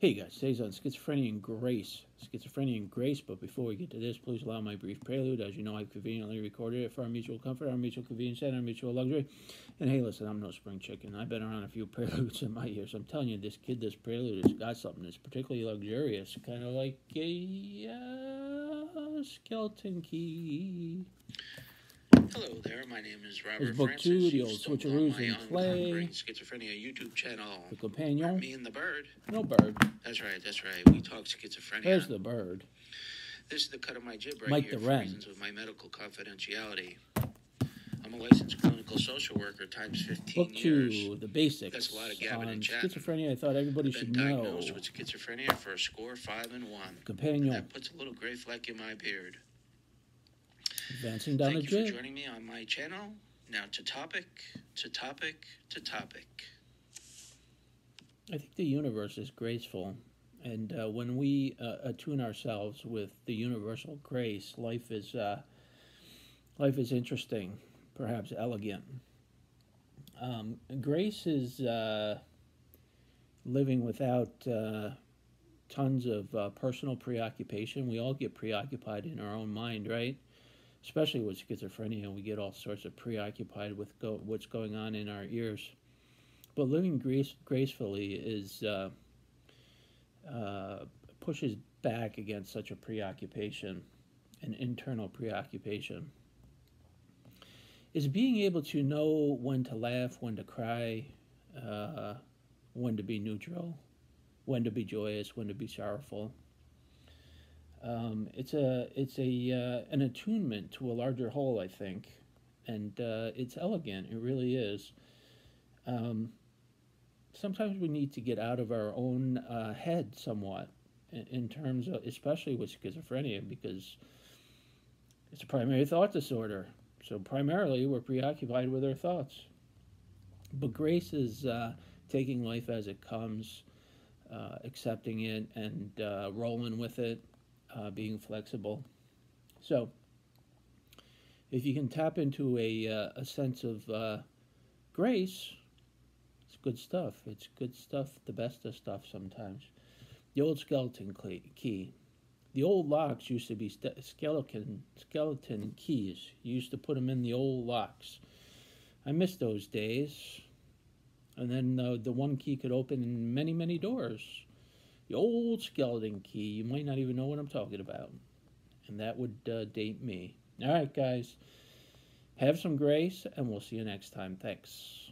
Hey guys, today's on schizophrenia and grace. Schizophrenia and grace, but before we get to this, please allow my brief prelude. As you know, I've conveniently recorded it for our mutual comfort, our mutual convenience, and our mutual luxury. And hey, listen, I'm no spring chicken. I've been around a few preludes in my years. I'm telling you, this kid, this prelude has got something that's particularly luxurious, kind of like a uh, skeleton key. Hello there, my name is Robert Francis. two, The Old Switcheroos in Play. Schizophrenia YouTube channel. The companion, Me and the bird. no bird. That's right, that's right. We talk schizophrenia. There's the bird. This is the cut of my jib right Mike here the for Wren. reasons of my medical confidentiality. I'm a licensed clinical social worker times 15 Book years. two, The Basics That's a lot of gabbing on and chatting. schizophrenia. I thought everybody I've should been know. diagnosed with schizophrenia for a score five and one. Companion, That puts a little gray fleck in my beard. Advancing down Thank the you for joining me on my channel. Now to topic, to topic, to topic. I think the universe is graceful, and uh, when we uh, attune ourselves with the universal grace, life is uh, life is interesting, perhaps elegant. Um, grace is uh, living without uh, tons of uh, personal preoccupation. We all get preoccupied in our own mind, right? Especially with schizophrenia, we get all sorts of preoccupied with go- what's going on in our ears. But living grace- gracefully is uh, uh, pushes back against such a preoccupation, an internal preoccupation. Is being able to know when to laugh, when to cry, uh, when to be neutral, when to be joyous, when to be sorrowful. Um, it's a it's a uh, an attunement to a larger whole, I think, and uh, it's elegant. It really is. Um, sometimes we need to get out of our own uh, head somewhat, in, in terms of especially with schizophrenia, because it's a primary thought disorder. So primarily, we're preoccupied with our thoughts. But grace is uh, taking life as it comes, uh, accepting it, and uh, rolling with it uh, being flexible. So, if you can tap into a, uh, a sense of uh, grace, it's good stuff. It's good stuff, the best of stuff sometimes. The old skeleton key. The old locks used to be skeleton skeleton keys. You used to put them in the old locks. I miss those days. And then uh, the one key could open many, many doors the old skeleton key. You might not even know what I'm talking about. And that would uh, date me. All right, guys. Have some grace, and we'll see you next time. Thanks.